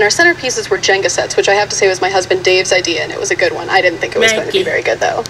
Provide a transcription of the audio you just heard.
And our centerpieces were Jenga sets, which I have to say was my husband Dave's idea, and it was a good one. I didn't think it was going to be very good, though.